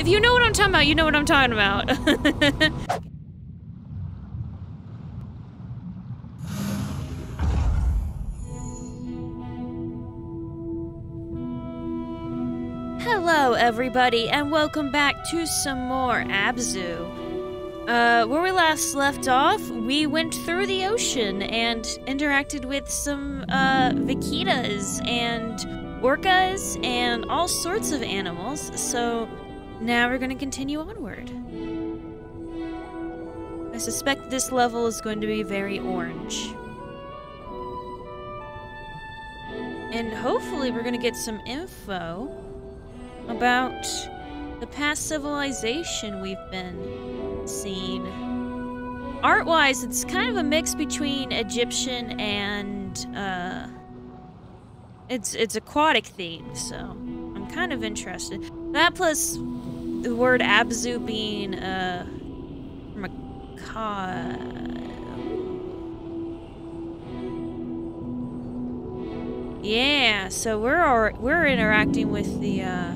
if you know what I'm talking about, you know what I'm talking about. Hello, everybody, and welcome back to some more Abzu. Uh, where we last left off, we went through the ocean and interacted with some, uh, vaquitas and orcas and all sorts of animals, so now we're gonna continue onward. I suspect this level is going to be very orange. And hopefully we're gonna get some info about the past civilization we've been seeing. Art-wise, it's kind of a mix between Egyptian and uh, it's it's aquatic themed, so I'm kind of interested. That plus the word Abzu being uh, a. Yeah, so we're all, we're interacting with the uh,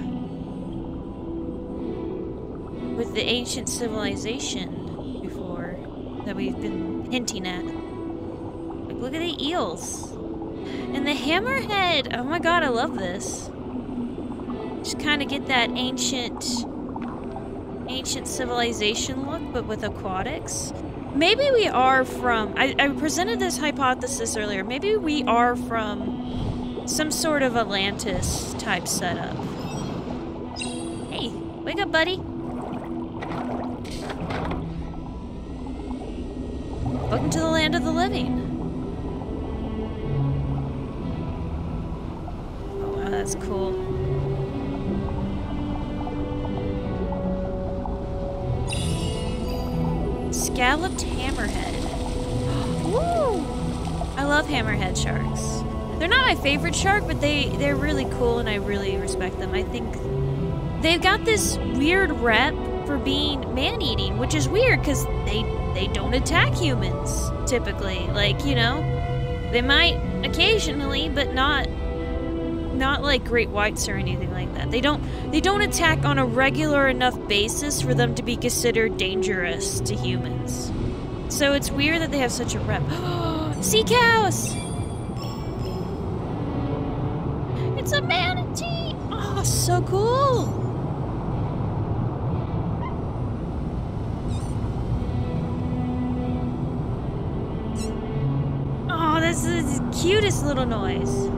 with the ancient civilization before that we've been hinting at. Like, look at the eels. And the hammerhead! Oh my god, I love this. Just kind of get that ancient, ancient civilization look, but with aquatics. Maybe we are from, I, I presented this hypothesis earlier, maybe we are from some sort of Atlantis type setup. Hey, wake up, buddy. Welcome to the land of the living. Oh, wow, that's cool. Scalloped hammerhead. I love hammerhead sharks. They're not my favorite shark, but they, they're really cool and I really respect them. I think they've got this weird rep for being man-eating, which is weird because they they don't attack humans typically. Like you know, they might occasionally, but not not like great whites or anything like that. They don't they don't attack on a regular enough basis for them to be considered dangerous to humans. So it's weird that they have such a rep. sea cows. It's a manatee. Oh, so cool. Oh, this is the cutest little noise.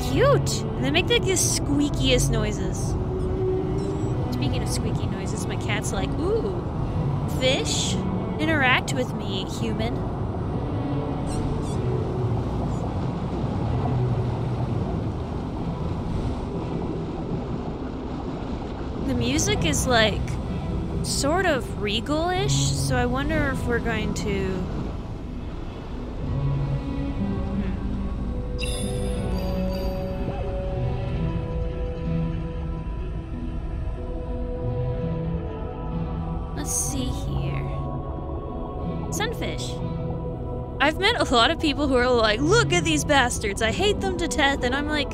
Cute! And they make like the squeakiest noises. Speaking of squeaky noises, my cat's like, ooh, fish, interact with me, human. The music is like sort of regal-ish, so I wonder if we're going to a lot of people who are like, look at these bastards, I hate them to death, and I'm like,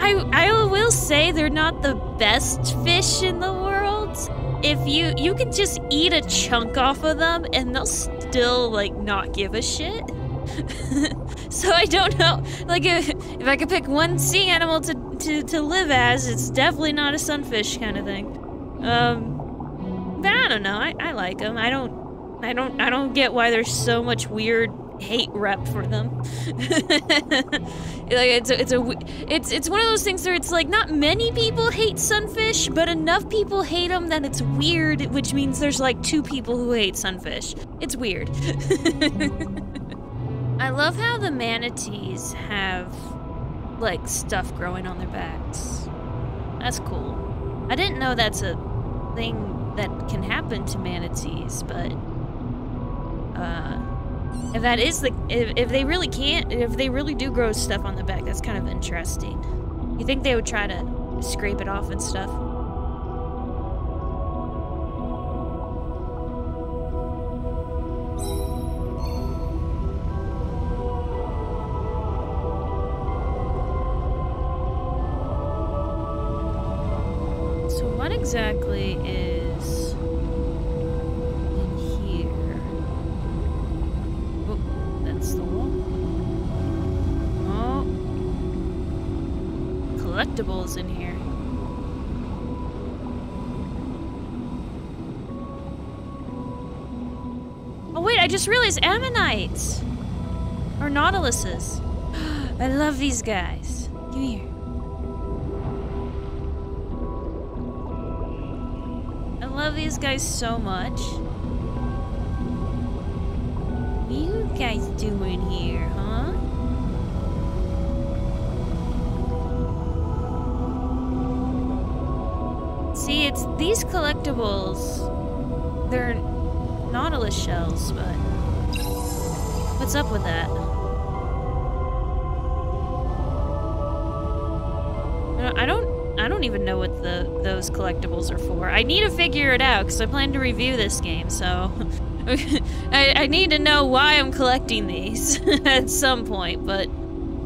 I, I will say they're not the best fish in the world. If you, you can just eat a chunk off of them and they'll still, like, not give a shit. so I don't know, like, if, if I could pick one sea animal to, to, to live as, it's definitely not a sunfish kind of thing. Um, but I don't know. I, I like them. I don't. I don't. I don't get why there's so much weird hate rep for them. like it's a, it's a it's it's one of those things where it's like not many people hate sunfish, but enough people hate them that it's weird, which means there's like two people who hate sunfish. It's weird. I love how the manatees have like stuff growing on their backs. That's cool. I didn't know that's a thing that can happen to manatees, but uh, if that is the if, if they really can't if they really do grow stuff on the back, that's kind of interesting. You think they would try to scrape it off and stuff? So what exactly is Collectibles in here. Oh wait, I just realized ammonites! Or nautiluses. I love these guys. Come here. I love these guys so much. These collectibles. They're nautilus shells, but what's up with that? I don't I don't even know what the those collectibles are for. I need to figure it out because I plan to review this game, so I, I need to know why I'm collecting these at some point, but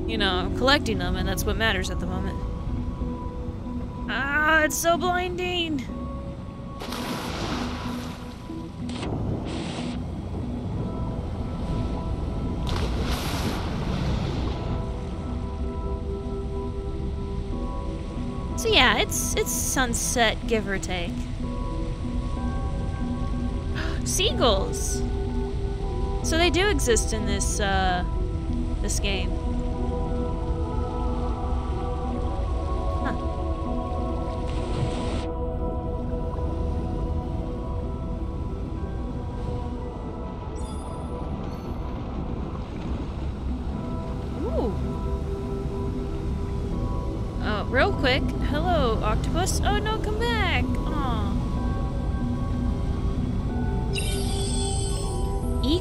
you know, I'm collecting them and that's what matters at the moment. Ah, it's so blinding! Yeah, it's it's sunset, give or take. Seagulls. So they do exist in this uh, this game.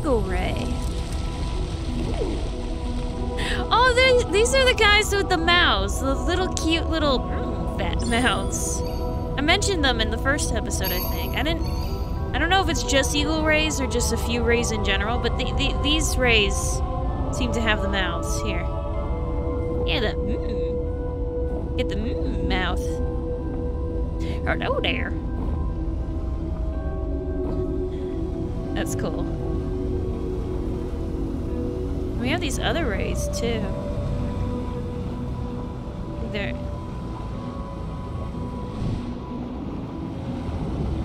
Eagle Ray. Oh, these are the guys with the mouths. The little cute little mm, fat mouths. I mentioned them in the first episode, I think. I didn't. I don't know if it's just eagle rays or just a few rays in general, but the, the, these rays seem to have the mouths here. Yeah, the mm. Get the mm mouth. Hello there. That's cool. We have these other rays too. They're.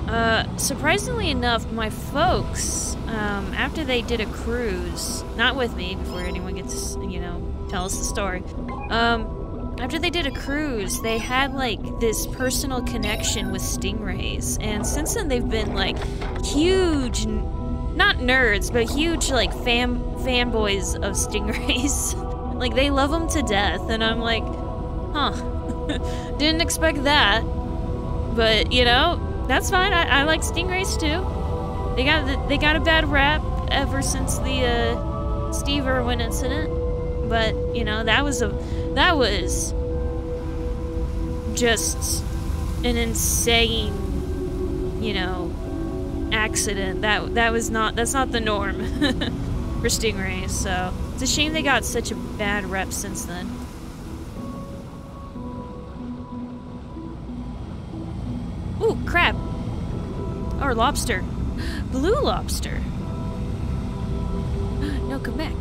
Uh, surprisingly enough, my folks, um, after they did a cruise, not with me, before anyone gets, you know, tell us the story, um, after they did a cruise, they had like this personal connection with stingrays, and since then they've been like huge, not nerds, but huge like fan fanboys of stingrays. like they love them to death, and I'm like, huh, didn't expect that, but you know, that's fine. I, I like stingrays too. They got the, they got a bad rap ever since the uh, Steve Irwin incident, but you know that was a that was just an insane, you know, accident. That that was not that's not the norm for stingrays. So it's a shame they got such a bad rep since then. Ooh, crab. Or lobster. Blue lobster. No, come back.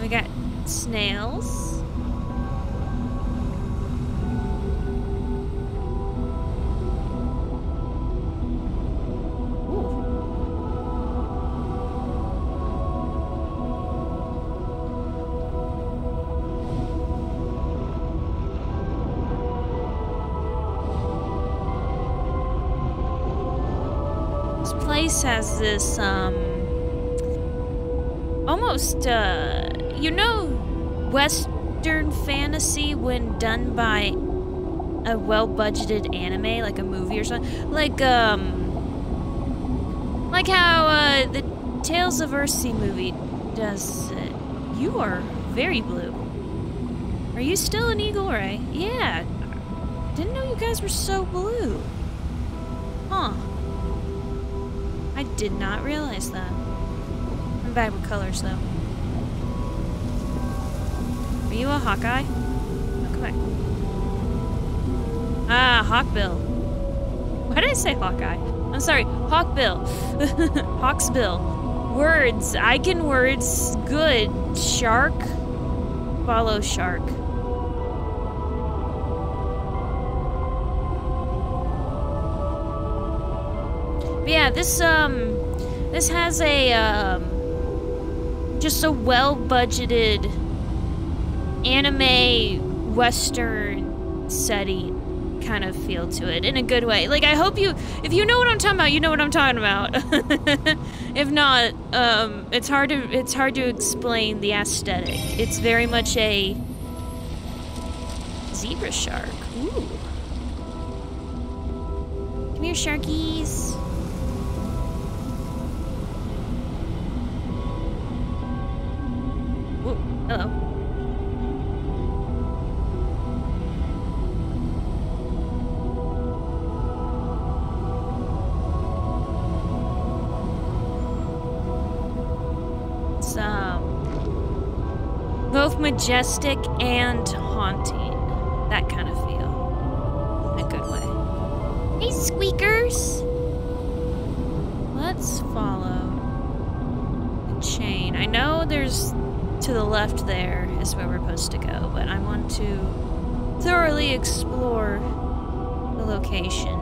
We got snails. This place has this, um, almost, uh, you know, Western fantasy when done by a well-budgeted anime, like a movie or something. Like, um... Like how, uh, the Tales of Earthsea movie does it. You are very blue. Are you still an Eagle Ray? Yeah. Didn't know you guys were so blue. Huh. I did not realize that. I'm bad with colors, though. Are you a Hawkeye? Oh, come back. Ah, Hawkbill. Why did I say Hawkeye? I'm sorry, Hawkbill. Hawksbill. Words. I can words. Good. Shark. Follow shark. But yeah, this um this has a um just a well-budgeted anime western setting kind of feel to it in a good way. Like I hope you if you know what I'm talking about, you know what I'm talking about. if not, um it's hard to it's hard to explain the aesthetic. It's very much a zebra shark. Ooh. Come here, sharkies. Hello. It's um both majestic and haunting. That kind of feel. In a good way. Hey squeakers! Let's follow the chain. I know there's to the left there is where we're supposed to go, but I want to thoroughly explore the location.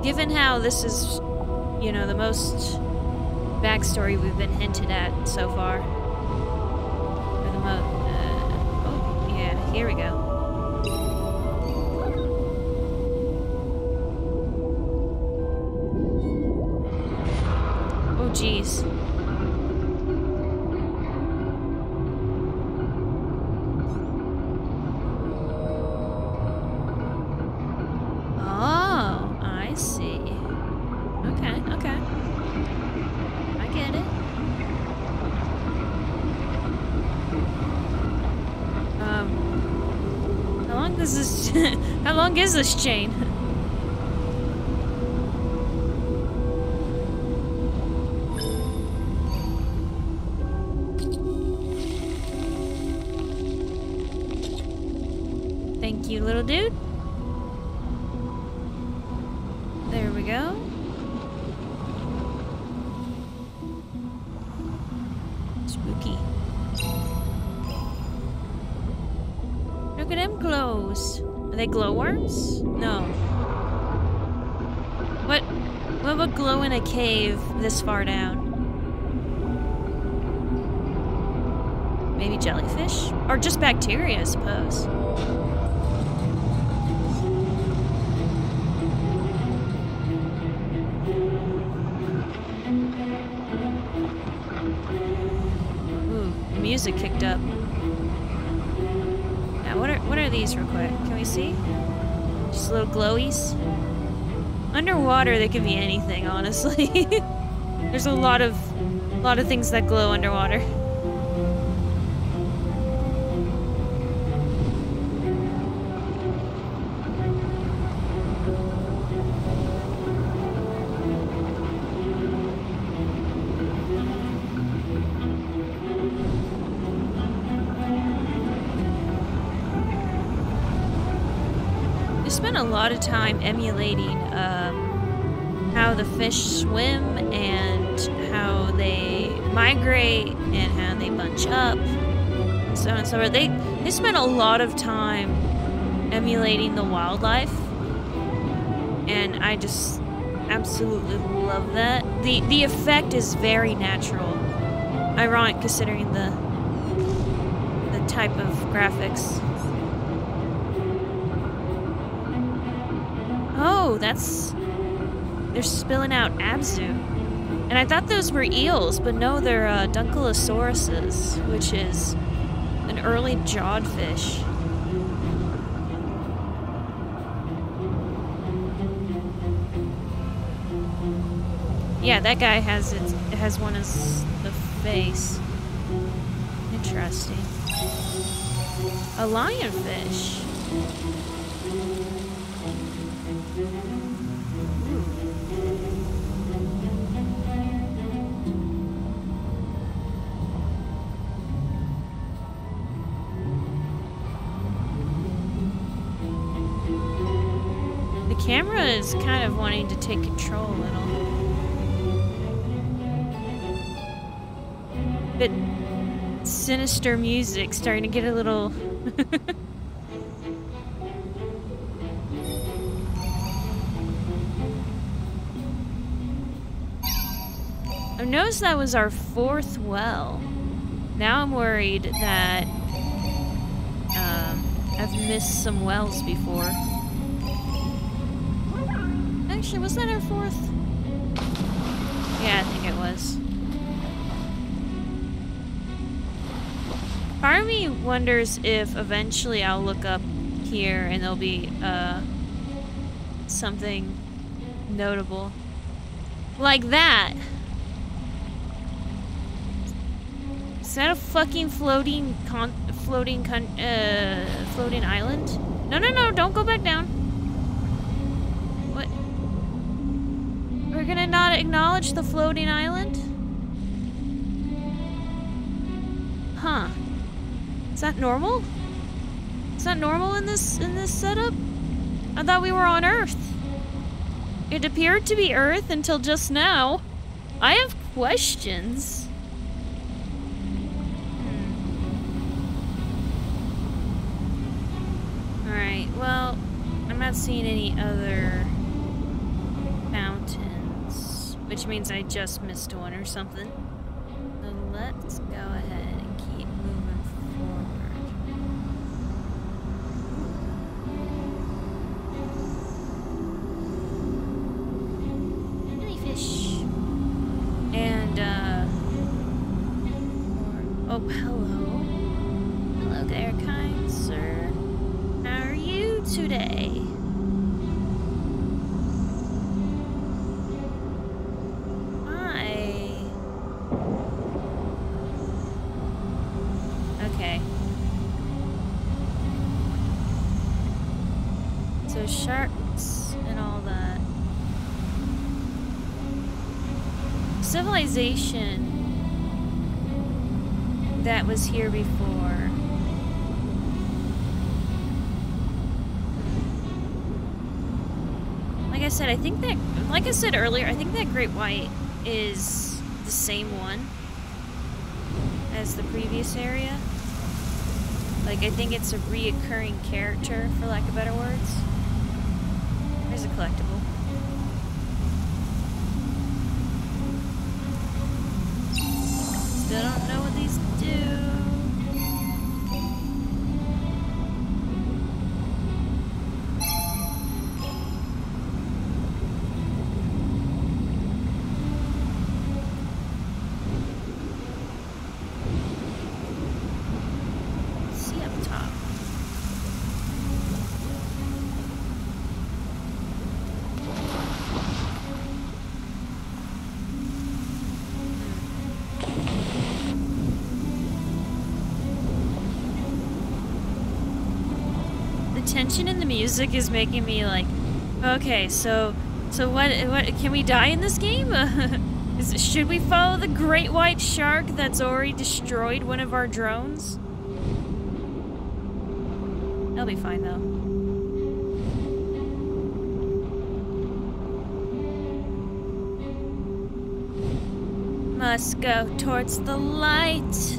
Given how this is, you know, the most backstory we've been hinted at so far. The uh, oh, yeah, here we go. Oh, jeez. Is this chain? Thank you, little dude. There we go. Spooky. Look at them glows. Are they glowworms? No. What what would glow in a cave this far down? Maybe jellyfish? Or just bacteria, I suppose. Music kicked up. Now, what are what are these real quick? We see? Just little glowies. Underwater, they could be anything, honestly. There's a lot of lot of things that glow underwater. Spent a lot of time emulating um, how the fish swim and how they migrate and how they bunch up, and so on and so forth. They they spent a lot of time emulating the wildlife, and I just absolutely love that. the The effect is very natural, ironic considering the the type of graphics. Oh, that's... They're spilling out Abzu. And I thought those were eels, but no, they're uh, which is an early jawed fish. Yeah, that guy has it has one as the face. Interesting. A lionfish. The camera is kind of wanting to take control a little. Bit sinister music starting to get a little Noticed that was our fourth well. Now I'm worried that um, I've missed some wells before. Actually, was that our fourth? Yeah, I think it was. Part of me wonders if eventually I'll look up here and there'll be uh, something notable. Like that. Is that a fucking floating con floating con uh floating island? No no no, don't go back down. What? We're gonna not acknowledge the floating island? Huh. Is that normal? Is that normal in this in this setup? I thought we were on Earth. It appeared to be Earth until just now. I have questions. Alright, well, I'm not seeing any other fountains, which means I just missed one or something. So let's go ahead sharks and all that. Civilization that was here before. Like I said, I think that, like I said earlier, I think that Great White is the same one as the previous area. Like, I think it's a reoccurring character, for lack of better words. Collectible. Still don't know what these do. Tension in the music is making me like, okay, so, so what? What can we die in this game? is, should we follow the great white shark that's already destroyed one of our drones? That'll be fine though. Must go towards the light.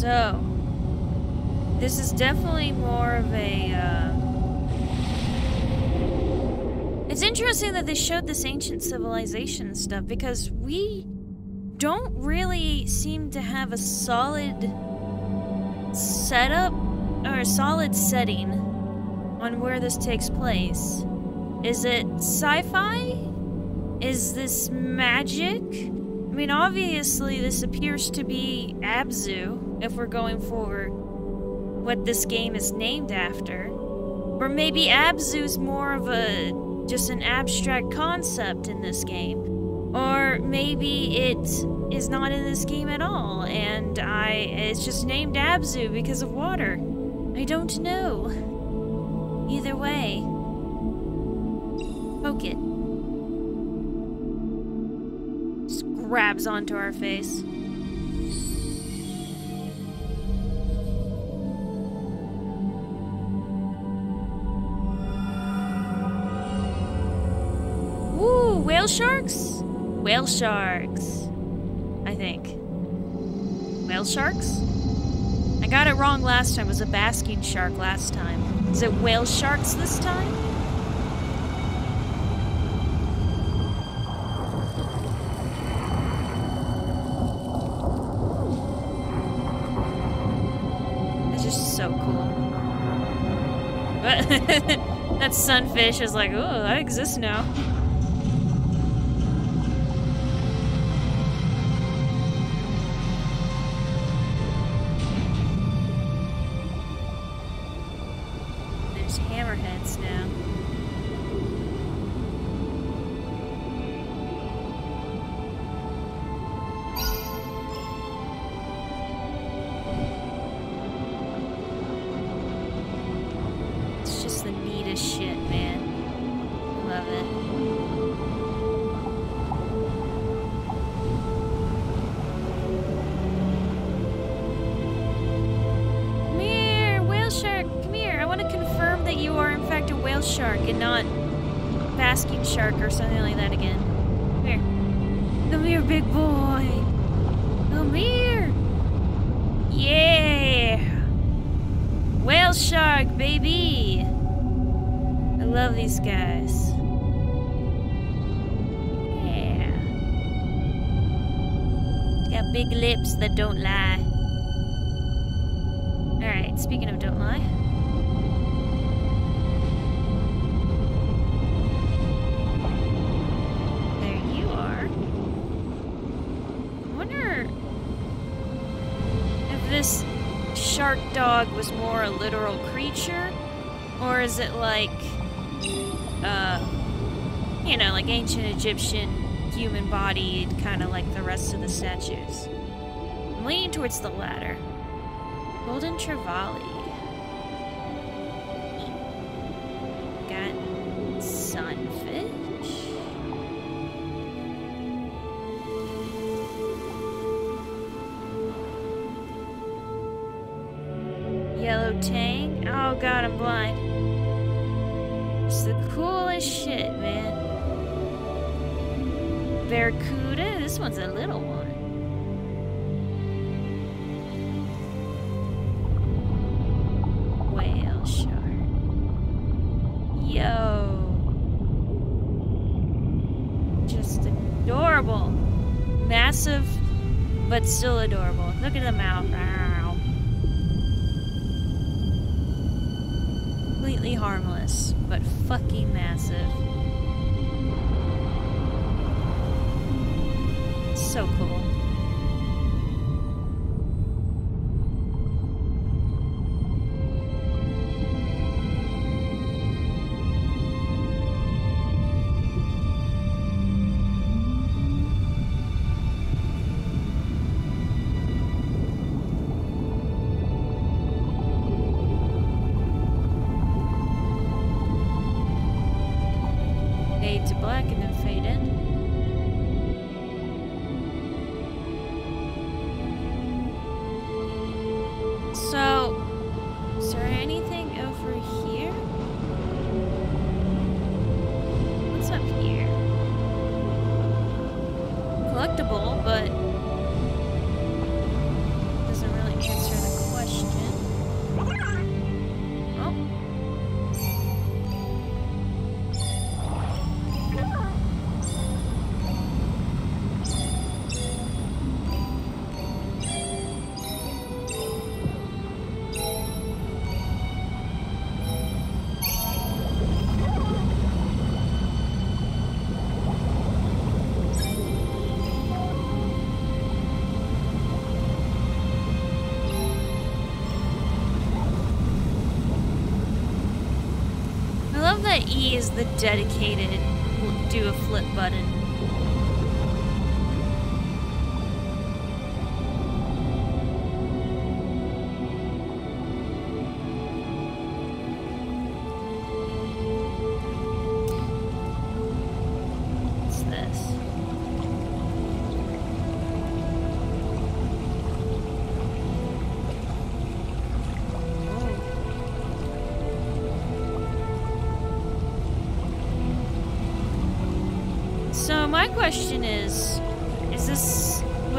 So this is definitely more of a uh, It's interesting that they showed this ancient civilization stuff because we don't really seem to have a solid setup or a solid setting on where this takes place. Is it sci-fi? Is this magic? I mean, obviously this appears to be Abzu, if we're going for what this game is named after. Or maybe Abzu's more of a just an abstract concept in this game. Or maybe it is not in this game at all, and I it's just named Abzu because of water. I don't know. Either way. Poke it. Just grabs onto our face. Whale sharks? Whale sharks. I think. Whale sharks? I got it wrong last time. It was a basking shark last time. Is it whale sharks this time? It's just so cool. that sunfish is like, oh, that exists now. Basking shark or something like that again. Come here. Come here, big boy. Come here. Yeah. Whale shark, baby. I love these guys. Yeah. Got big lips that don't lie. Alright, speaking of don't lie. Wonder if this shark dog was more a literal creature, or is it like, uh, you know, like ancient Egyptian human bodied, kind of like the rest of the statues? I'm leaning towards the latter. Golden Trevally. But still adorable. Look at the mouth. Completely harmless, but fucking massive. So cool. E is the dedicated do a flip button.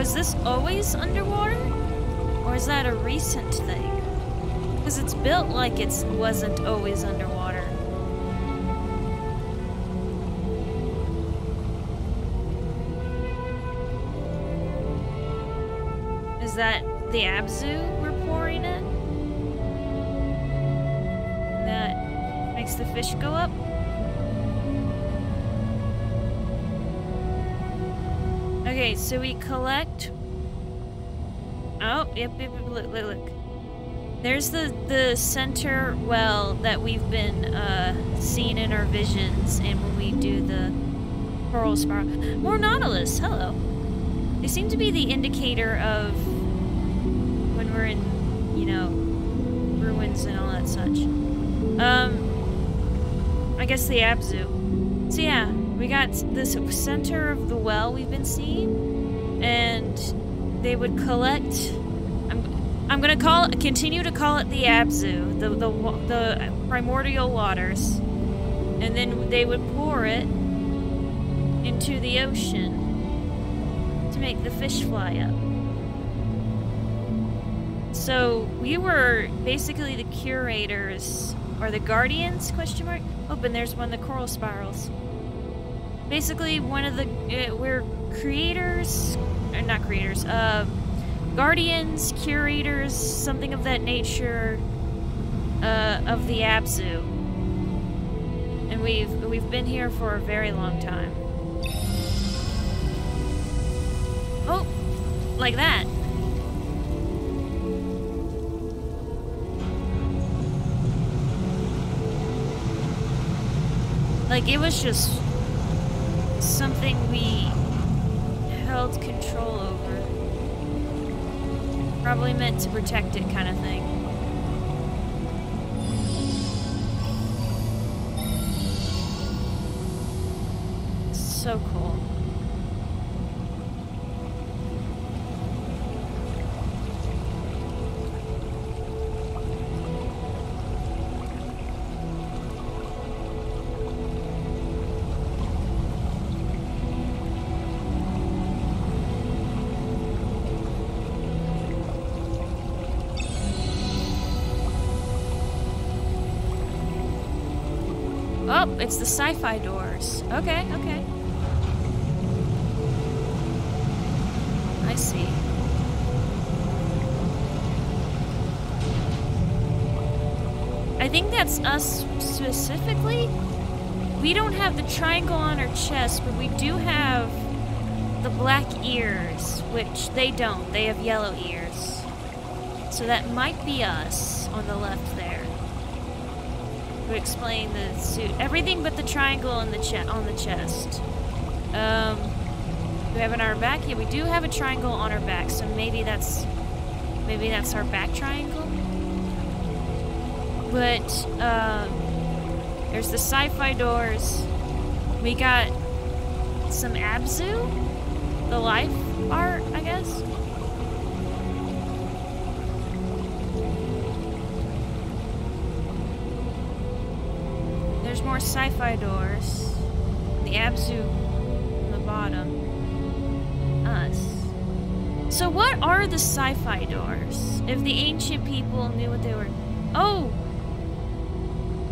Was this always underwater, or is that a recent thing? Because it's built like it wasn't always underwater. Is that the Abzu we're pouring in? That makes the fish go up? Okay, so we collect. Oh, yep, yep, yep look, look, look. There's the the center well that we've been uh, seeing in our visions, and when we do the coral spiral. More nautilus. Hello. They seem to be the indicator of when we're in, you know, ruins and all that such. Um, I guess the Abzu. So yeah, we got this center of the well we've been seeing, and they would collect. I'm, I'm gonna call continue to call it the Abzu, the the the primordial waters, and then they would pour it into the ocean to make the fish fly up. So we were basically the curators or the guardians? Question mark. Oh, and there's one the coral spirals basically one of the uh, we're creators or not creators uh guardians curators something of that nature uh, of the abzu. And we've we've been here for a very long time. Oh like that. Like it was just something we held control over. Probably meant to protect it kind of thing. So cool. It's the sci-fi doors. Okay, okay. I see. I think that's us specifically. We don't have the triangle on our chest, but we do have the black ears, which they don't. They have yellow ears. So that might be us on the left. To explain the suit. Everything but the triangle on the chest on the chest. Um do we have it on our back? Yeah, we do have a triangle on our back, so maybe that's maybe that's our back triangle. But um there's the sci-fi doors. We got some Abzu, the life art, I guess. There's more sci-fi doors. The Abzu on the bottom. Us. So what are the sci-fi doors? If the ancient people knew what they were... Oh!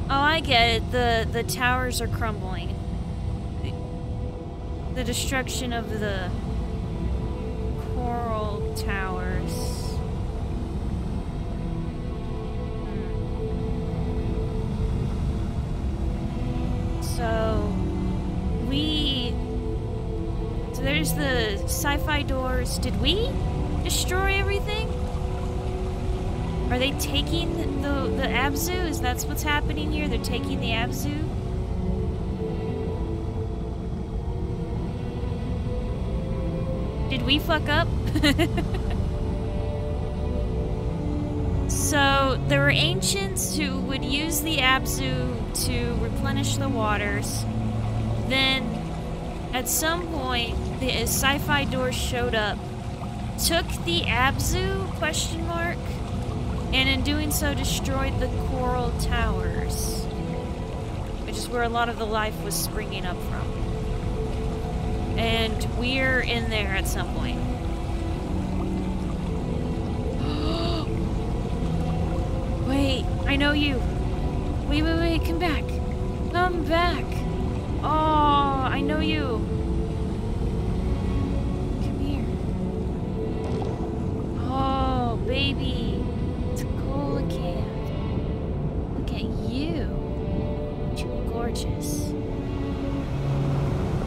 Oh, I get it. The, the towers are crumbling. The, the destruction of the coral towers. There's the sci fi doors. Did we destroy everything? Are they taking the, the Abzu? Is that what's happening here? They're taking the Abzu? Did we fuck up? so there were ancients who would use the Abzu to replenish the waters. Then at some point, the sci-fi doors showed up, took the Abzu, question mark, and in doing so destroyed the coral towers, which is where a lot of the life was springing up from. And we're in there at some point. wait, I know you. Wait, wait, wait, come back. Come back. Oh, I know you.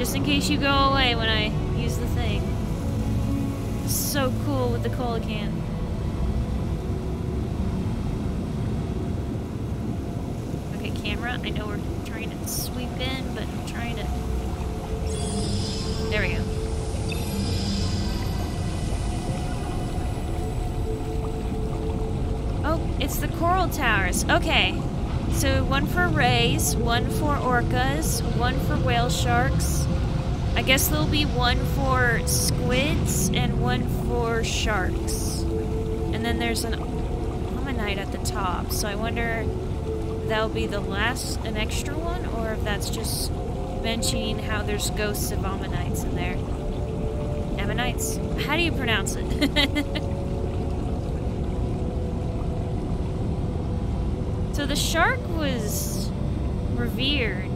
Just in case you go away when I use the thing. So cool with the coelacanth. Okay, camera. I know we're trying to sweep in, but I'm trying to... There we go. Oh, it's the coral towers. Okay. So one for rays, one for orcas, one for whale sharks. I guess there'll be one for squids and one for sharks. And then there's an ammonite at the top. So I wonder that'll be the last, an extra one, or if that's just mentioning how there's ghosts of ammonites in there. Ammonites. How do you pronounce it? So the shark was revered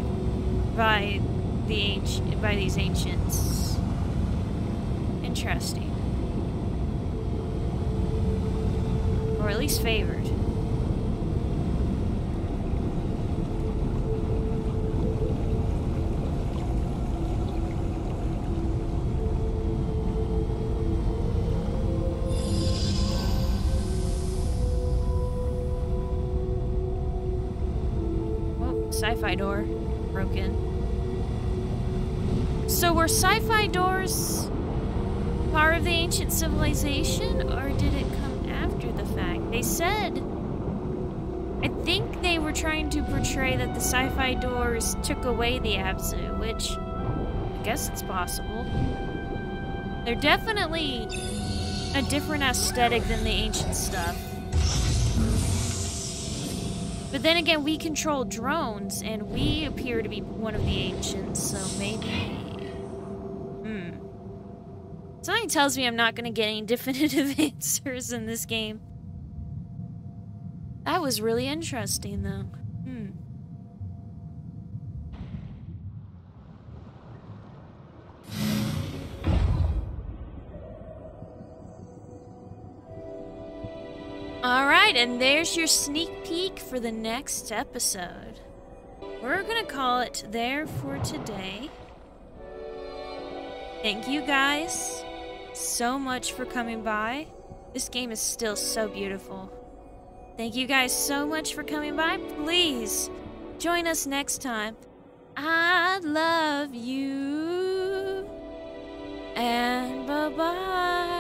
by the by these ancients. Interesting. Or at least favored. Sci-fi door broken. So were sci-fi doors part of the ancient civilization, or did it come after the fact? They said... I think they were trying to portray that the sci-fi doors took away the Abzu, which... I guess it's possible. They're definitely a different aesthetic than the ancient stuff. But then again, we control drones, and we appear to be one of the ancients, so maybe... Hmm. Something tells me I'm not going to get any definitive answers in this game. That was really interesting, though. Alright, and there's your sneak peek for the next episode. We're gonna call it there for today. Thank you guys so much for coming by. This game is still so beautiful. Thank you guys so much for coming by. Please join us next time. I love you. And bye bye.